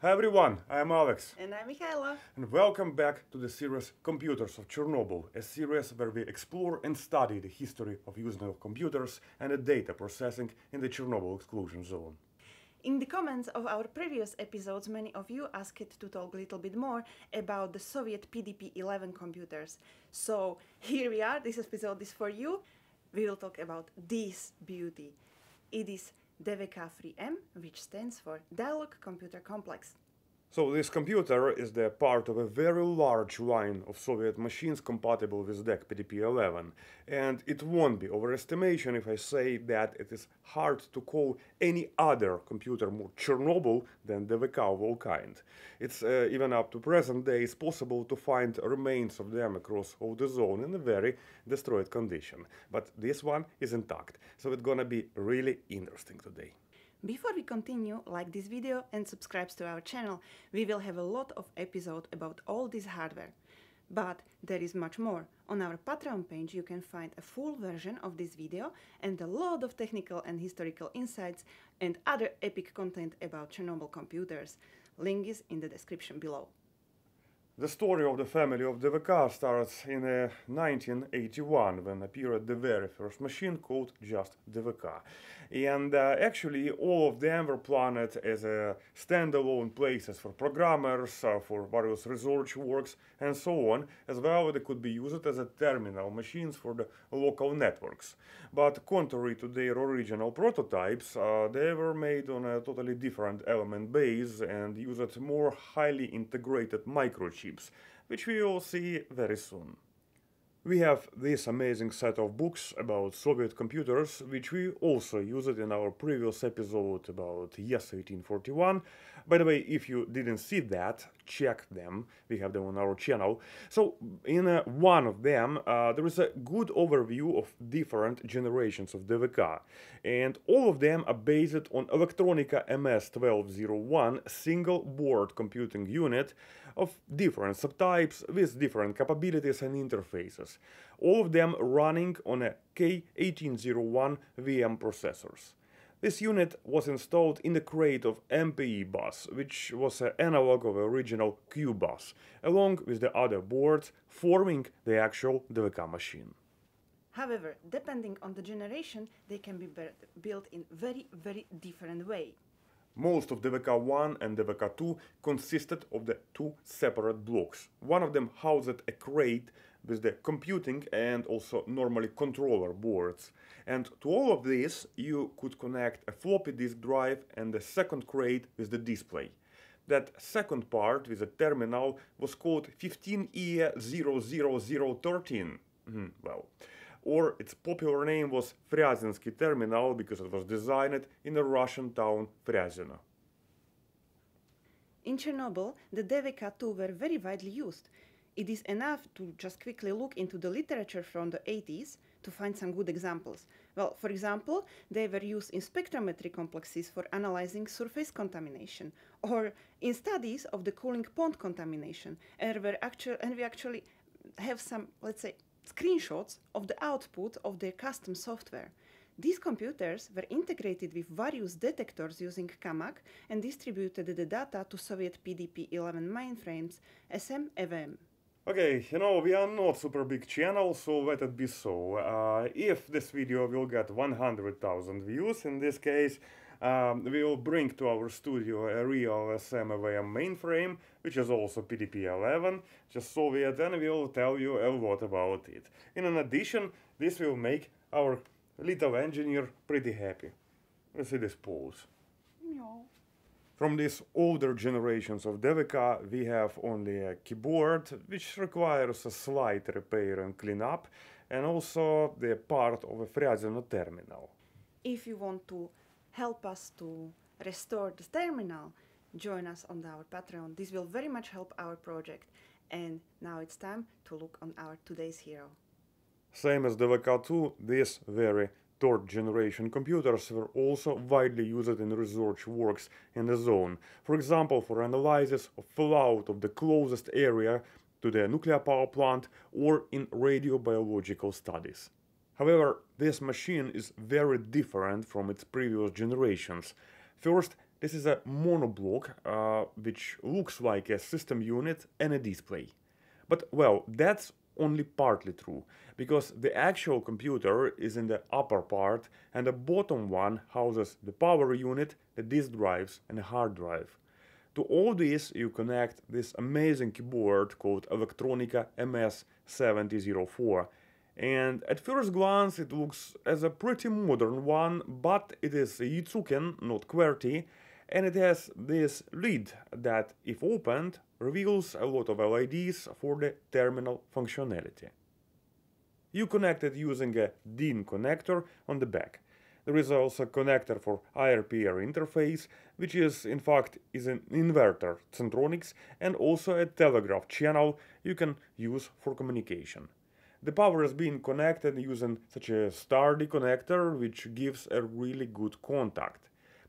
Hi everyone, I'm Alex. And I'm Michaela. And welcome back to the series Computers of Chernobyl, a series where we explore and study the history of using of computers and the data processing in the Chernobyl exclusion zone. In the comments of our previous episodes, many of you asked to talk a little bit more about the Soviet PDP-11 computers. So here we are, this episode is for you. We will talk about this beauty. It is DVK-3M, which stands for Dialog Computer Complex. So this computer is the part of a very large line of Soviet machines compatible with DEC PDP-11 and it won't be overestimation if I say that it is hard to call any other computer more Chernobyl than the DVK of all kind. It's uh, even up to present days possible to find remains of them across all the zone in a very destroyed condition, but this one is intact, so it's gonna be really interesting today. Before we continue, like this video and subscribe to our channel. We will have a lot of episode about all this hardware. But there is much more. On our Patreon page you can find a full version of this video and a lot of technical and historical insights and other epic content about Chernobyl computers. Link is in the description below. The story of the family of DVK starts in uh, 1981 when appeared the very first machine called just DVK. And uh, actually all of them were planned as uh, standalone places for programmers, uh, for various research works and so on, as well they could be used as a terminal machines for the local networks. But contrary to their original prototypes, uh, they were made on a totally different element base and used more highly integrated microchips which we will see very soon. We have this amazing set of books about Soviet computers, which we also used in our previous episode about YES 1841. By the way, if you didn't see that, check them. We have them on our channel. So, in uh, one of them, uh, there is a good overview of different generations of DVK, and all of them are based on Elektronika MS1201 single board computing unit of different subtypes with different capabilities and interfaces, all of them running on a K1801 VM processors. This unit was installed in the crate of MPI bus, which was an analog of the original Q bus, along with the other boards, forming the actual DVK machine. However, depending on the generation, they can be built in very, very different way. Most of DVK 1 and DVK 2 consisted of the two separate blocks. One of them housed a crate with the computing and also normally controller boards. And to all of this you could connect a floppy disk drive and the second crate with the display. That second part with a terminal was called 15E00013. Mm, well, or its popular name was Fryazinsky terminal because it was designed in the Russian town Fryazino. In Chernobyl, the DVK-2 were very widely used. It is enough to just quickly look into the literature from the 80s to find some good examples. Well, for example, they were used in spectrometry complexes for analyzing surface contamination, or in studies of the cooling pond contamination, and, and we actually have some, let's say, screenshots of the output of their custom software. These computers were integrated with various detectors using CAMAC and distributed the data to Soviet PDP-11 mainframes SM-EVM. Okay, you know, we are not super big channel, so let it be so. Uh, if this video will get 100,000 views, in this case, um, we will bring to our studio a real SM-EVM mainframe, which is also PDP-11, just and we will tell you a lot about it. In addition, this will make our little engineer pretty happy. Let's see this pose. No. From these older generations of DVK, we have only a keyboard, which requires a slight repair and cleanup, and also the part of a Fryazino terminal. If you want to help us to restore the terminal, join us on our Patreon. This will very much help our project. And now it's time to look on our today's hero. Same as DVK2, this very third generation computers were also widely used in research works in the zone, for example for analysis of fallout of the closest area to the nuclear power plant or in radiobiological studies. However, this machine is very different from its previous generations. First, This is a monoblock uh, which looks like a system unit and a display. But well, that's only partly true, because the actual computer is in the upper part and the bottom one houses the power unit, the disk drives and a hard drive. To all this you connect this amazing keyboard called Elektronika MS7004 and at first glance it looks as a pretty modern one, but it is Yizuken, not QWERTY, and it has this lid that, if opened, reveals a lot of LEDs for the terminal functionality. You connect it using a DIN connector on the back. There is also a connector for IR-PR interface, which is in fact is an inverter Centronics and also a telegraph channel you can use for communication. The power is being connected using such a sturdy connector which gives a really good contact.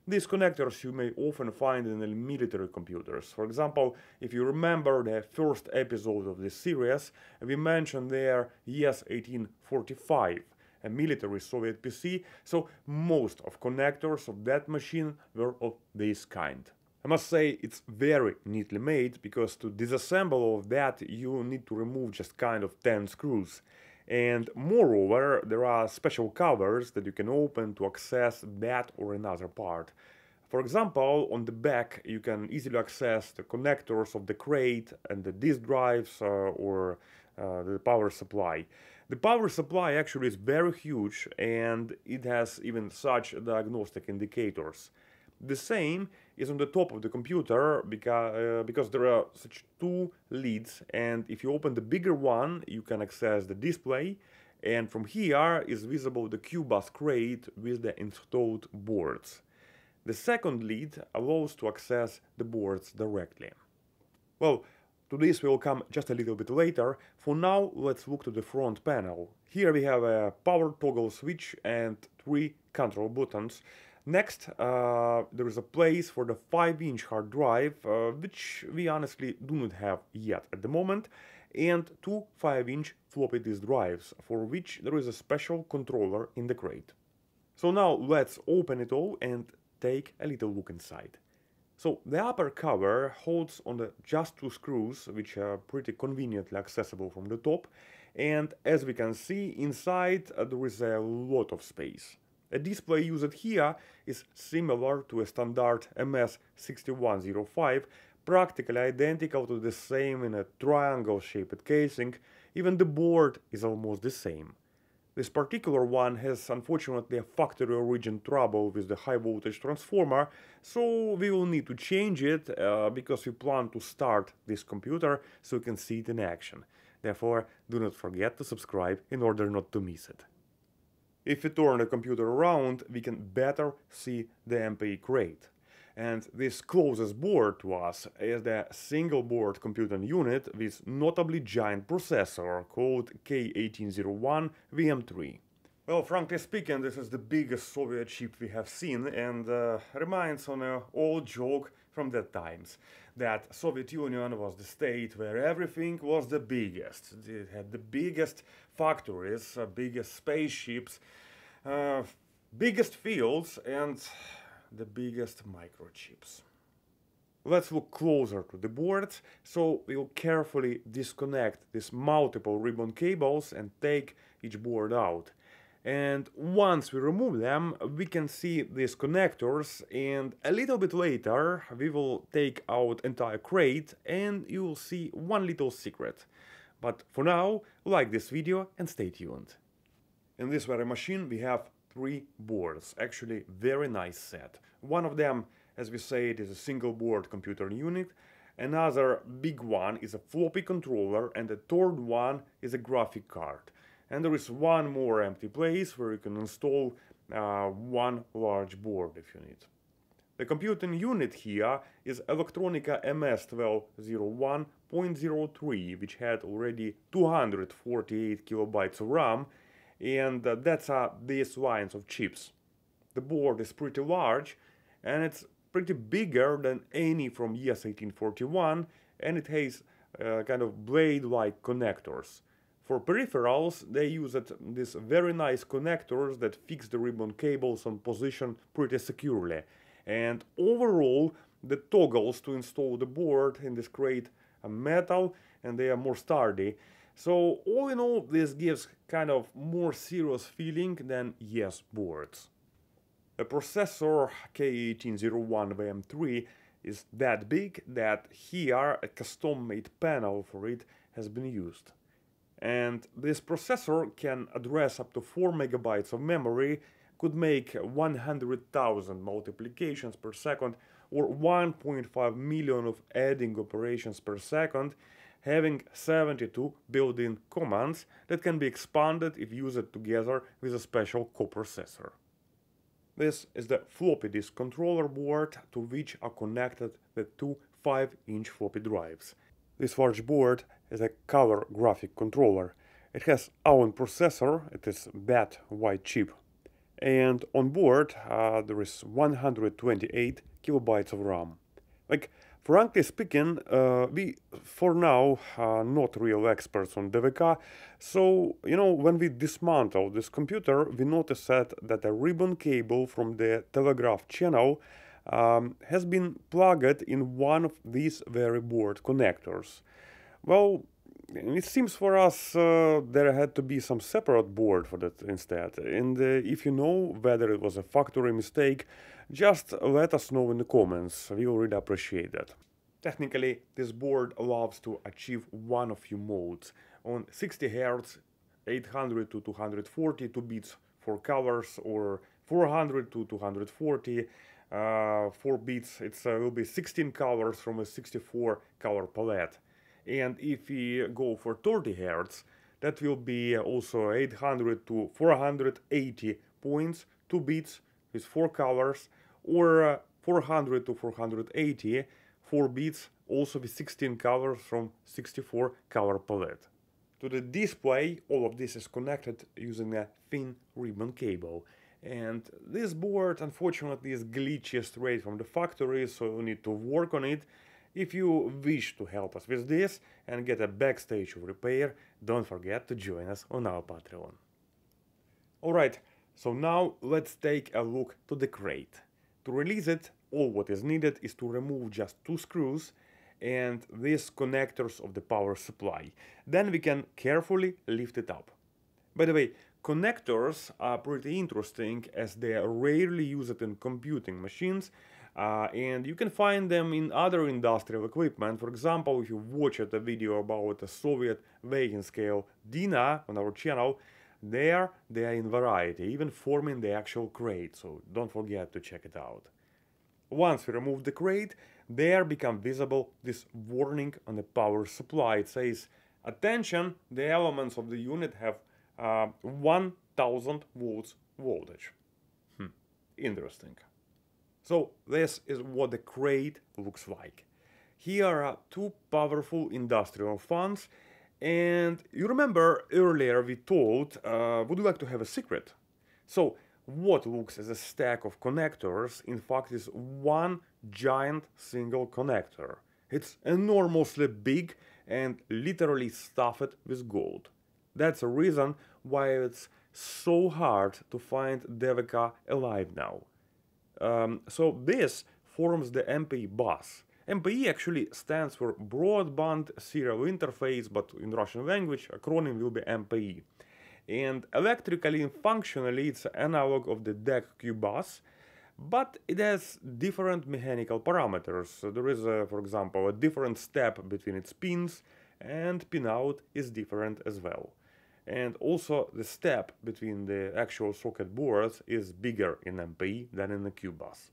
These connectors you may often find in military computers. For example, if you remember the first episode of this series, we mentioned there ES-1845, a military Soviet PC, so most of connectors of that machine were of this kind. I must say it's very neatly made because to disassemble all of that you need to remove just kind of 10 screws. And moreover, there are special covers that you can open to access that or another part. For example, on the back you can easily access the connectors of the crate and the disk drives uh, or uh, the power supply. The power supply actually is very huge and it has even such diagnostic indicators. The same is on the top of the computer because, uh, because there are such two leads and if you open the bigger one you can access the display and from here is visible the QBus crate with the installed boards. The second lead allows to access the boards directly. Well, to this we'll come just a little bit later. For now, let's look to the front panel. Here we have a power toggle switch and three control buttons Next, uh, there is a place for the 5-inch hard drive, uh, which we honestly do not have yet at the moment, and two 5-inch floppy disk drives, for which there is a special controller in the crate. So now let's open it all and take a little look inside. So the upper cover holds on the just two screws, which are pretty conveniently accessible from the top, and as we can see inside uh, there is a lot of space. A display used here is similar to a standard MS6105, practically identical to the same in a triangle-shaped casing, even the board is almost the same. This particular one has unfortunately a factory origin trouble with the high voltage transformer, so we will need to change it uh, because we plan to start this computer so you can see it in action. Therefore, do not forget to subscribe in order not to miss it. If we turn the computer around, we can better see the MPI crate. And this closest board to us is the single board computing unit with notably giant processor called K1801 VM3. Well, frankly speaking, this is the biggest Soviet chip we have seen and uh, reminds on an old joke from that times that Soviet Union was the state where everything was the biggest. It had the biggest factories, uh, biggest spaceships, uh, biggest fields and the biggest microchips. Let's look closer to the board, so we'll carefully disconnect these multiple ribbon cables and take each board out. And once we remove them, we can see these connectors and a little bit later we will take out entire crate and you will see one little secret. But for now, like this video and stay tuned. In this very machine we have three boards, actually very nice set. One of them, as we say, it is a single board computer unit, another big one is a floppy controller and the third one is a graphic card and there is one more empty place where you can install uh, one large board if you need. The computing unit here is Elektronika MS1201.03 which had already 248 kilobytes of RAM and uh, that's uh, these lines of chips. The board is pretty large and it's pretty bigger than any from ES1841 and it has uh, kind of blade-like connectors. For peripherals, they used these very nice connectors that fix the ribbon cables on position pretty securely. And overall, the toggles to install the board in this crate are uh, metal and they are more sturdy. So all in all, this gives kind of more serious feeling than yes boards. A processor K1801VM3 is that big that here a custom-made panel for it has been used. And this processor can address up to 4 megabytes of memory, could make 100,000 multiplications per second or 1.5 million of adding operations per second, having 72 built-in commands that can be expanded if used together with a special coprocessor. This is the floppy disk controller board to which are connected the two 5-inch floppy drives. This large board is a color graphic controller. It has own processor, it is BAT white chip. And on board uh, there is 128 kilobytes of RAM. Like Frankly speaking, uh, we for now are not real experts on DVK, so you know when we dismantle this computer, we notice that, that a ribbon cable from the telegraph channel um, has been plugged in one of these very board connectors. Well, it seems for us uh, there had to be some separate board for that instead. And uh, if you know whether it was a factory mistake, just let us know in the comments. We will really appreciate that. Technically, this board allows to achieve one of few modes. On 60 Hz, 800 to 240 2 bits for colors or 400 to 240 uh, 4 bits it uh, will be 16 colors from a 64 color palette and if we go for 30 Hz that will be also 800 to 480 points 2 bits with 4 colors or uh, 400 to 480 4 bits also with 16 colors from 64 color palette. To the display all of this is connected using a thin ribbon cable and this board unfortunately is glitchy straight from the factory so you need to work on it. If you wish to help us with this and get a backstage of repair, don't forget to join us on our Patreon. Alright, so now let's take a look to the crate. To release it, all what is needed is to remove just two screws and these connectors of the power supply. Then we can carefully lift it up. By the way, connectors are pretty interesting as they are rarely used in computing machines uh, and you can find them in other industrial equipment. For example, if you watched a video about a Soviet weighing scale Dina on our channel, there they are in variety, even forming the actual crate, so don't forget to check it out. Once we remove the crate, there become visible this warning on the power supply. It says, attention, the elements of the unit have uh, 1000 volts voltage. Hmm. Interesting. So this is what the crate looks like. Here are two powerful industrial fans and you remember earlier we told, uh, would you like to have a secret? So what looks as a stack of connectors in fact is one giant single connector. It's enormously big and literally stuffed with gold. That's a reason why it's so hard to find DVK alive now. Um, so this forms the MPI bus. MPI actually stands for Broadband Serial Interface, but in Russian language, acronym will be MPI. And electrically and functionally, it's analog of the DEC Q bus, but it has different mechanical parameters. So there is, a, for example, a different step between its pins, and pinout is different as well. And also the step between the actual socket boards is bigger in MPI than in the Q bus.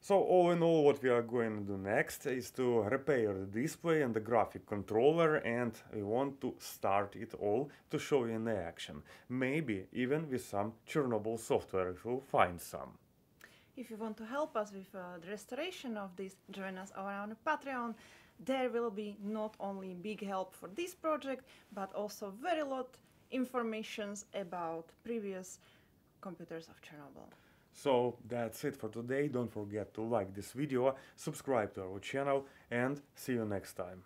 So all in all what we are going to do next is to repair the display and the graphic controller and we want to start it all to show you in the action. Maybe even with some Chernobyl software if we'll find some. If you want to help us with uh, the restoration of this, join us on Patreon. There will be not only big help for this project, but also very lot informations about previous computers of Chernobyl. So that's it for today. Don't forget to like this video, subscribe to our channel and see you next time.